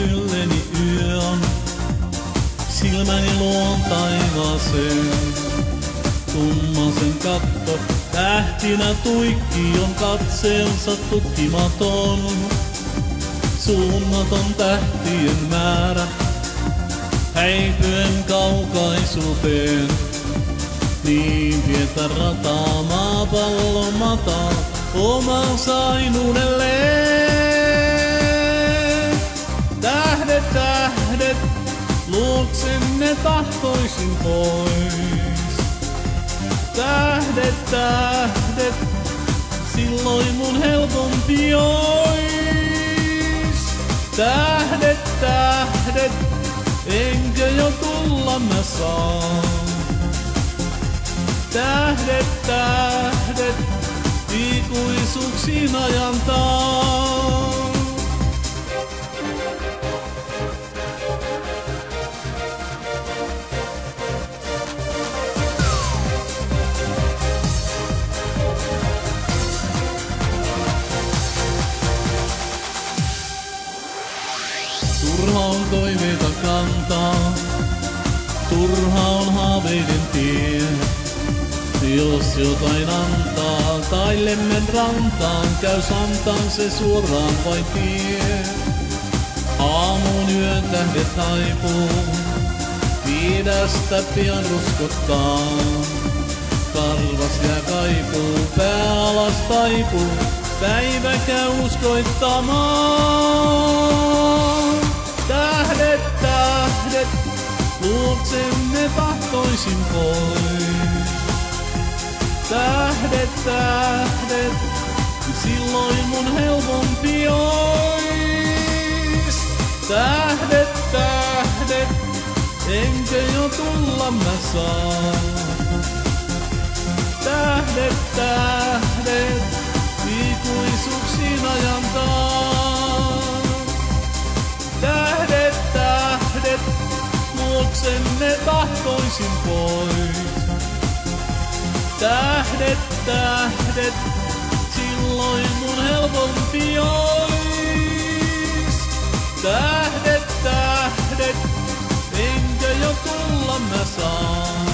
ylleni yö on. Silmäni luon taivaaseen. Tummasen katto, tähtinä tuikki on katseensa tutkimaton. Suunnaton tähtien määrä, häipyen kaukaisuuteen. Niin vietä rataa maapallon mataa oman sainuudelleen. Tähdet, tähdet, luoksenne tahtoisin pois. Tähdet, tähdet, silloin mun helpompi ois. Tähdet, tähdet, enkö jo tulla mä saan. Tähdet, tähdet, ikuisuuksiin ajantaa. Turha on toiveita kantaa, turha on haaveiden tie. Jos jotain antaa, tai lemmen rantaan, käy santaan se suoraan vain tie. Aamun yön tähdet taipuu, viidestä pian ruskottaa. Karvas ja kaipuu, pää alas taipuu, päivä käy uskoittamaan. Tähdet, tähdet, luoksemme tahtoisin pois. Tähdet, tähdet, silloin mun helpompi ois. Tähdet, tähdet, enkö jo tulla mä saan. luoksenne tahtoisin pois. Tähdet, tähdet, silloin mun helpompi ois. Tähdet, tähdet, enkä jo tulla mä saan.